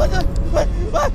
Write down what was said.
我这我我